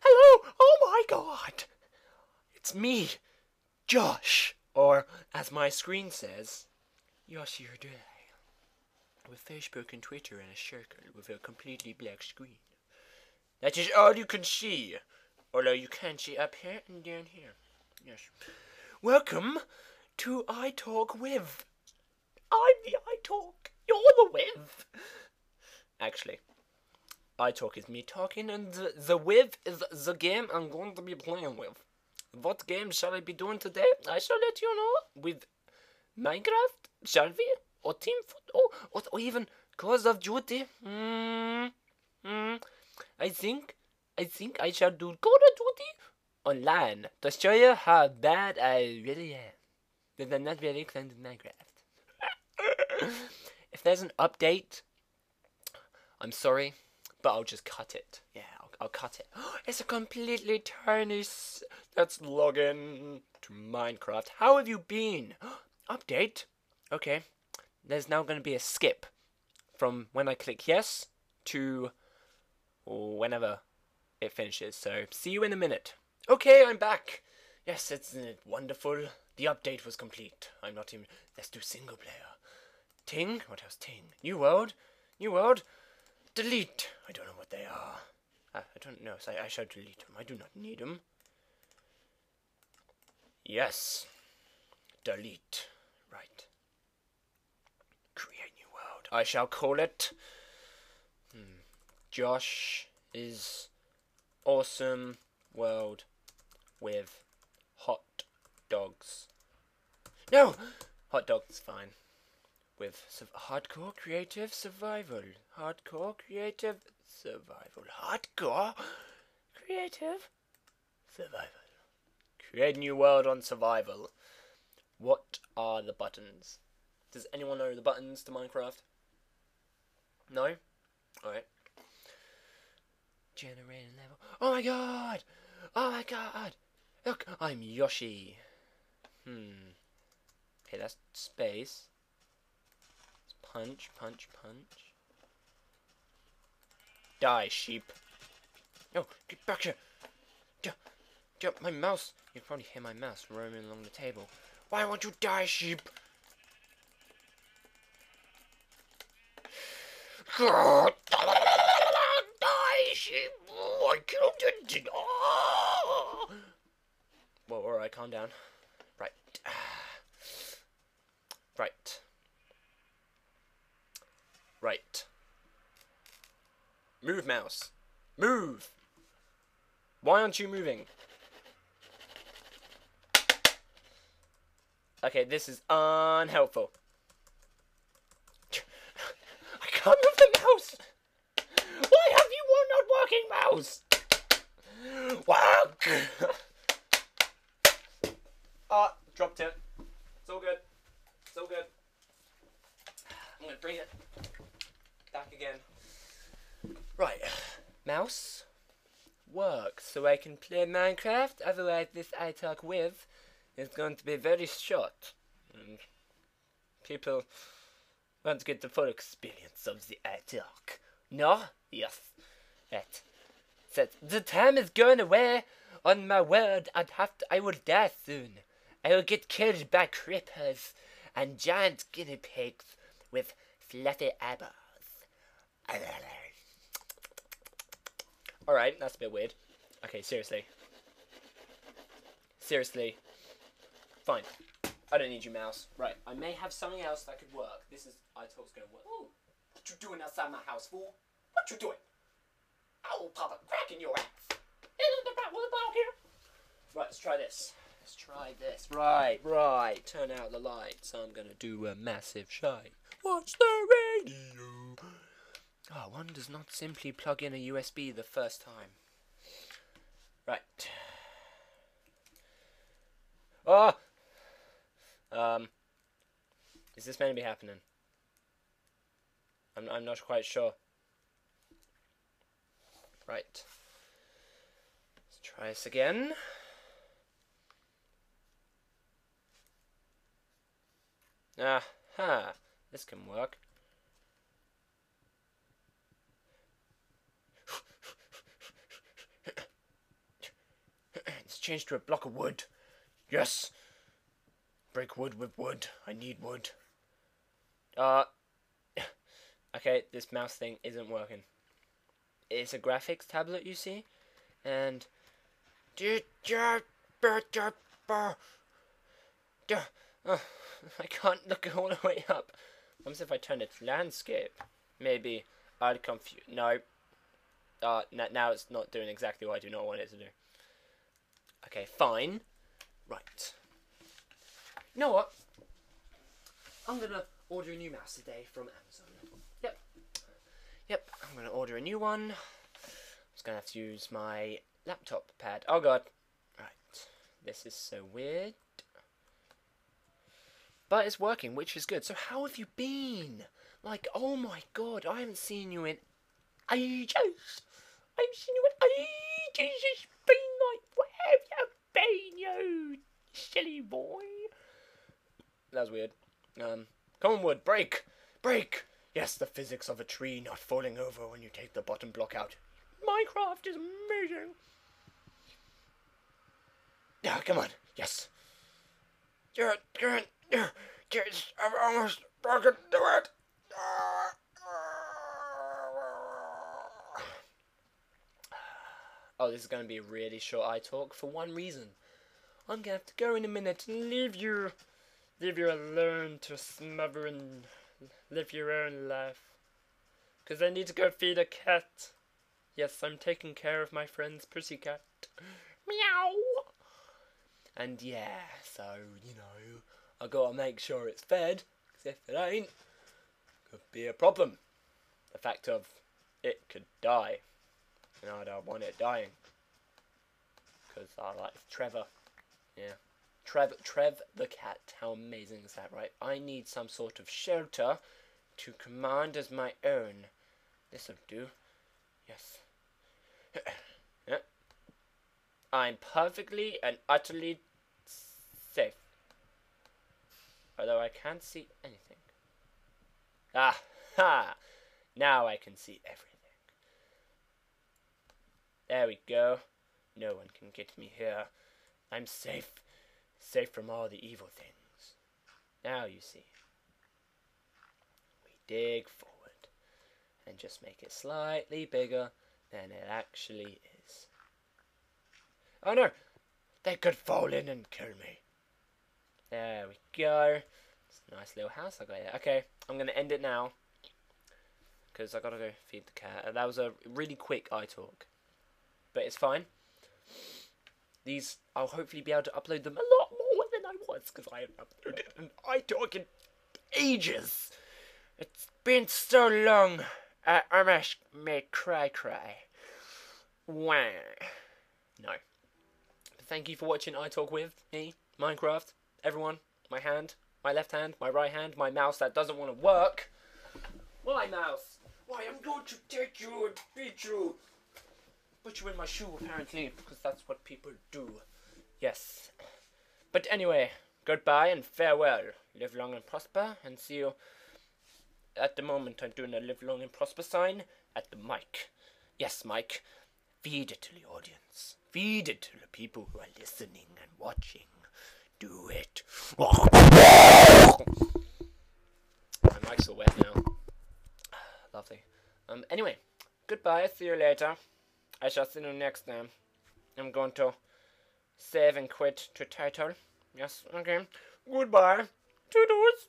Hello, oh my god! It's me, Josh, or as my screen says, Yoshi. With Facebook and Twitter in a circle with a completely black screen. That is all you can see, although you can see up here and down here. Yes. Welcome to I Talk With. I'm the I Talk, you're the With. Actually, I talk is me talking, and the, the with is the game I'm going to be playing with. What game shall I be doing today? I shall let you know with Minecraft, shall we? Or Team Foot, or, or, or even Call of Duty. Mm, mm, I think, I think I shall do Call of Duty online to show you how bad I really am. Because I'm not very excited in Minecraft. if there's an update, I'm sorry but I'll just cut it. Yeah, I'll, I'll cut it. It's a completely tiny. S- Let's log in to Minecraft. How have you been? Update. Okay. There's now going to be a skip from when I click yes to whenever it finishes. So see you in a minute. Okay, I'm back. Yes, it's uh, wonderful. The update was complete. I'm not even. Let's do single player. Ting. What else? Ting. New world. New world. Delete. I don't know what they are. I, I don't know, so I, I shall delete them. I do not need them. Yes. Delete. Right. Create new world. I shall call it. Hmm. Josh is awesome world with hot dogs. No! Hot dogs, fine with hardcore creative survival. Hardcore creative survival. Hardcore creative survival. Create a new world on survival. What are the buttons? Does anyone know the buttons to Minecraft? No? Alright. Generating level. Oh my god! Oh my god! Look, I'm Yoshi. Hmm. Okay, that's space. Punch, punch, punch. Die, sheep. No, get back here. Jump, jump, my mouse. You can probably hear my mouse roaming along the table. Why won't you die, sheep? Die, sheep. Oh, I killed it. Oh. Well, alright, calm down. Right. Right. Right. Move, mouse. Move! Why aren't you moving? Okay, this is unhelpful. I can't move the mouse! Why have you one not working mouse? Wow! Ah, uh, dropped it. It's all good. It's all good. I'm gonna bring it back again. Right, mouse, work so I can play Minecraft. Otherwise, this I talk with is going to be very short, and people want to get the full experience of the I talk. No, yes, that. That the time is going away. On my word, I'd have to. I will die soon. I will get killed by creepers and giant guinea pigs with fluffy eyeballs. Alright, that's a bit weird. Okay, seriously. Seriously. Fine. I don't need you, mouse. Right, I may have something else that could work. This is I thought was gonna work. Ooh, what you doing outside my house, fool? What you doing? I will pop a crack in your ass. Right, let's try this. Let's try this. Right, right. Turn out the lights. I'm gonna do a massive shine. Watch the radio. One does not simply plug in a USB the first time. Right. Oh! Um. Is this meant to be happening? I'm, I'm not quite sure. Right. Let's try this again. Aha! This can work. Change to a block of wood. Yes. Break wood with wood. I need wood. Uh. Okay, this mouse thing isn't working. It's a graphics tablet, you see, and. I can't look all the way up. What if I turn it landscape? Maybe I'd confuse. No. Uh, now it's not doing exactly what I do not want it to do. Okay, fine. Right. You know what? I'm gonna order a new mouse today from Amazon. Yep. Yep, I'm gonna order a new one. I'm just gonna have to use my laptop pad. Oh god. Right. This is so weird. But it's working, which is good. So how have you been? Like, oh my god, I haven't seen you in ages. I haven't seen you in ages. It's been like, have you been, you silly boy? That was weird. Um, come on, wood, break, break. Yes, the physics of a tree not falling over when you take the bottom block out. Minecraft is amazing. Yeah, come on. Yes. Garrett, Garrett, Kids, I've almost broken to it. Oh, this is going to be a really short I talk for one reason. I'm going to have to go in a minute and leave you, leave you alone to smother and live your own life. Because I need to go feed a cat. Yes, I'm taking care of my friend's pussy cat. Meow! And yeah, so, you know, I gotta make sure it's fed, because if it ain't, could be a problem. The fact of it could die, and I don't want it dying, because I like Trevor. Yeah, Trev, Trev the cat. How amazing is that, right? I need some sort of shelter to command as my own. This'll do. Yes. yeah. I'm perfectly and utterly safe although I can't see anything. Ah, ha! Now I can see everything. There we go. No one can get me here. I'm safe. Safe from all the evil things. Now you see. We dig forward and just make it slightly bigger than it actually is. Oh no! They could fall in and kill me. There we go. It's a nice little house I got here. Okay, I'm going to end it now. Because i got to go feed the cat. Uh, that was a really quick I talk. But it's fine. These, I'll hopefully be able to upload them a lot more than I was. Because I haven't uploaded an I talk in ages. It's been so long. Uh, I almost made cry cry. Wow. No. But thank you for watching I Talk with me, Minecraft everyone, my hand, my left hand, my right hand, my mouse that doesn't want to work. Why, mouse? Why, I'm going to take you and beat you. Put you in my shoe, apparently, because that's what people do. Yes. But anyway, goodbye and farewell. Live long and prosper, and see you. At the moment, I'm doing a live long and prosper sign at the mic. Yes, Mike. Feed it to the audience. Feed it to the people who are listening and watching do it. My mic's all wet now. Lovely. Um, anyway, goodbye. See you later. I shall see you next time. I'm going to save and quit to title. Yes, okay. Goodbye. Toodles.